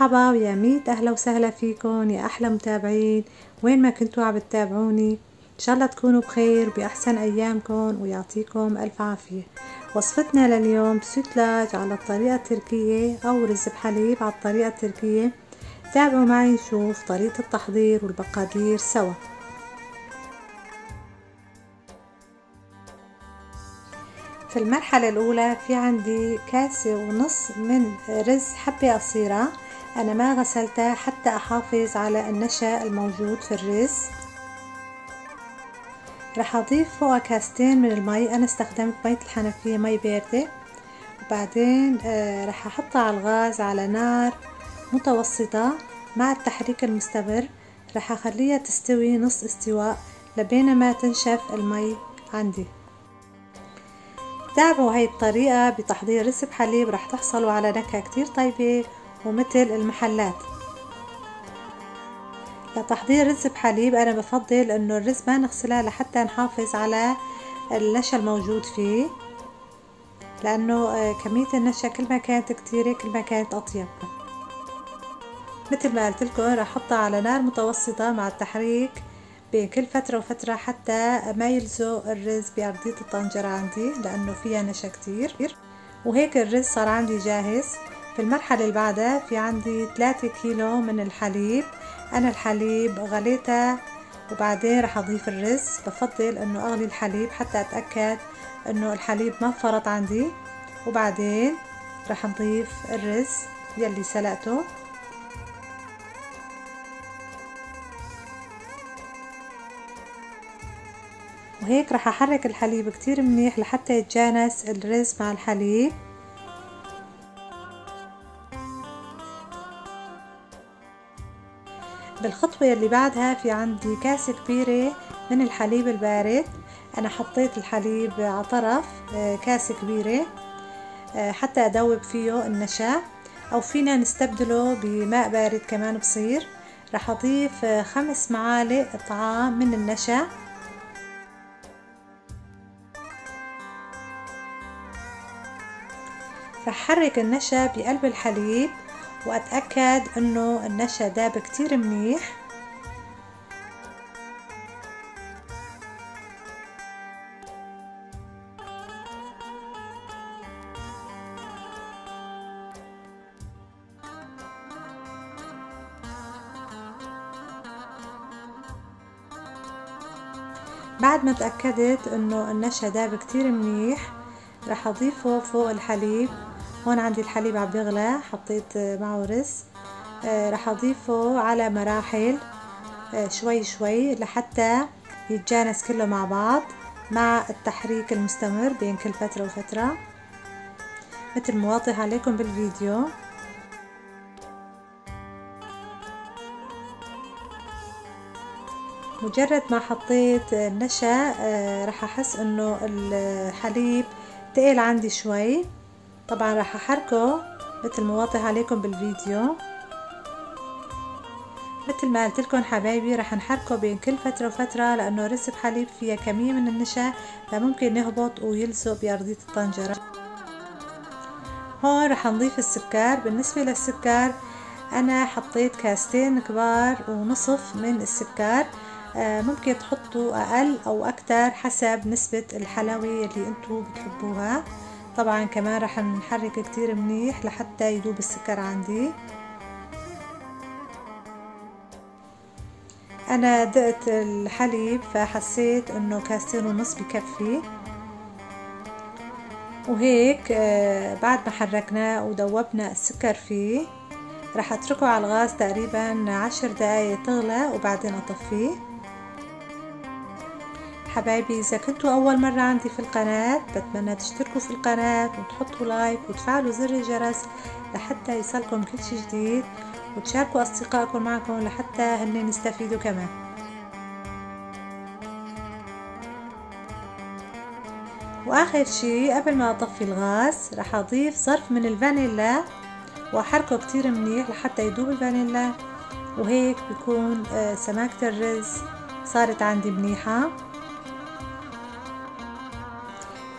مرحبا ويا ميت أهلا وسهلا فيكم يا أحلى متابعين. وين ما كنتوا عم تتابعوني إن شاء الله تكونوا بخير بأحسن أيامكم ويعطيكم ألف عافية. وصفتنا لليوم سوتلاج على الطريقة التركية أو رز بحليب على الطريقة التركية. تابعوا معي نشوف طريقة التحضير والمقادير سوا. في المرحلة الأولى في عندي كاسة ونص من رز حبة قصيرة. أنا ما غسلتها حتى أحافظ على النشا الموجود في الرز. رح أضيف فوقها كاستين من المي. أنا استخدمت مية الحنفية مي باردة. وبعدين رح أحطها على الغاز على نار متوسطة مع التحريك المستمر. رح أخليها تستوي نص استواء لبينما تنشف المي عندي. تابعوا هاي الطريقة بتحضير رز بحليب رح تحصلوا على نكهة كتير طيبة ومثل المحلات. لتحضير رز بحليب أنا بفضل إنه الرز ما نغسلها لحتى نحافظ على النشا الموجود فيه لأنه كمية النشا كل ما كانت كتيرة كل ما كانت أطيب. مثل ما قلت لكم رح أحطها على نار متوسطة مع التحريك كل فترة وفترة حتى ما يلزق الرز بأرضية الطنجرة عندي لأنه فيها نشا كتير. وهيك الرز صار عندي جاهز. في المرحلة اللي بعدها في عندي 3 كيلو من الحليب. أنا الحليب غليته وبعدين رح أضيف الرز. بفضل إنه أغلي الحليب حتى أتأكد إنه الحليب ما فرط عندي. وبعدين رح نضيف الرز يلي سلقته. وهيك رح أحرك الحليب كتير منيح لحتى يتجانس الرز مع الحليب. بالخطوة اللي بعدها في عندي كاسة كبيرة من الحليب البارد. أنا حطيت الحليب على طرف كاسة كبيرة حتى أدوب فيه النشا. أو فينا نستبدله بماء بارد كمان بصير. رح أضيف خمس معالق طعام من النشا. رح حرك النشا بقلب الحليب وأتأكد إنه النشا داب كتير منيح. بعد ما تأكدت إنه النشا داب كتير منيح رح أضيفه فوق الحليب. هون عندي الحليب عم بيغلى حطيت معه رز. آه رح أضيفه على مراحل آه شوي شوي لحتى يتجانس كله مع بعض مع التحريك المستمر بين كل فترة وفترة. مثل ما واضح عليكم بالفيديو. مجرد ما حطيت النشا آه رح أحس إنه الحليب تقل عندي شوي. طبعا راح أحركه مثل ما واضح عليكم بالفيديو. مثل ما قلت لكم حبايبي راح نحركه بين كل فترة وفترة لأنه رز بحليب فيها كمية من النشا فممكن يهبط ويلزق بأرضية الطنجرة. هون راح نضيف السكر. بالنسبة للسكر أنا حطيت كاستين كبار ونصف من السكر. ممكن تحطوا أقل أو أكتر حسب نسبة الحلاوة اللي انتو بتحبوها. طبعا كمان رح نحرك كتير منيح لحتى يدوب السكر عندي. أنا دقت الحليب فحسيت إنه كاستين ونص بكفي. وهيك بعد ما حركناه ودوبنا السكر فيه رح أتركه على الغاز تقريبا عشر دقايق تغلى وبعدين أطفيه. حبايبي إذا كنتوا أول مرة عندي في القناة بتمنى تشتركوا في القناة وتحطوا لايك وتفعلوا زر الجرس لحتى يصلكم كل شي جديد وتشاركوا أصدقائكم معكم لحتى هن يستفيدوا كمان. وآخر شي قبل ما أطفي الغاز رح أضيف ظرف من الفانيلا وأحركه كتير منيح لحتى يدوب الفانيلا وهيك بيكون سماكة الرز صارت عندي منيحة.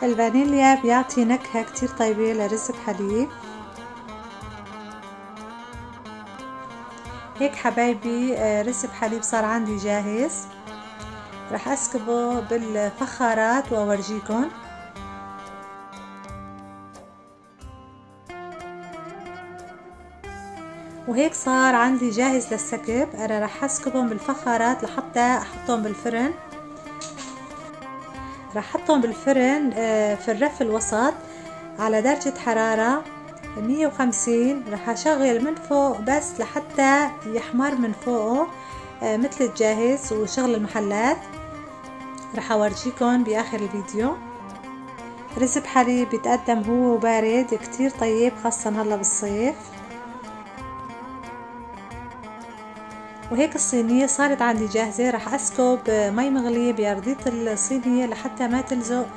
الفانيليا بيعطي نكهة كتير طيبة لرز بحليب. هيك حبايبي آه، رسب حليب صار عندي جاهز. رح أسكبه بالفخارات وأورجيكم. وهيك صار عندي جاهز للسكب. أنا رح أسكبهم بالفخارات لحتى أحطهم بالفرن. رح أحطهم بالفرن آه، في الرف الوسط على درجة حرارة 150 رح أشغل من فوق بس لحتى يحمر من فوقه آه، مثل الجاهز وشغل المحلات. رح أورجيكم بآخر الفيديو. رزق حليب بيتقدم هو بارد كتير طيب خاصة هلا بالصيف. وهيك الصينية صارت عندي جاهزة. رح أسكب مي مغلية بأرضية الصينية لحتى ما تلزق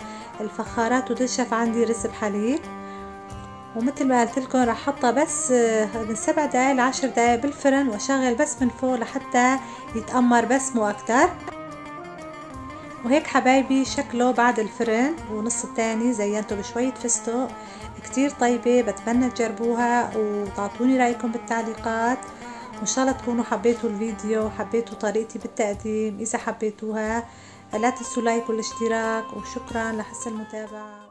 الفخارات وتنشف عندي رسب حليب. ومثل ما قلت لكم رح أحطها بس من سبع دقايق لعشر دقايق بالفرن وأشغل بس من فوق لحتى يتأمر بس مو أكتر. وهيك حبايبي شكله بعد الفرن. ونص التاني زينته بشوية فستق كتير طيبة بتمنى تجربوها وتعطوني رأيكم بالتعليقات. وإن شاء الله تكونوا حبيتوا الفيديو وحبيتوا طريقتي بالتقديم. إذا حبيتوها لا تنسوا لايك والاشتراك وشكرا لحسن المتابعة.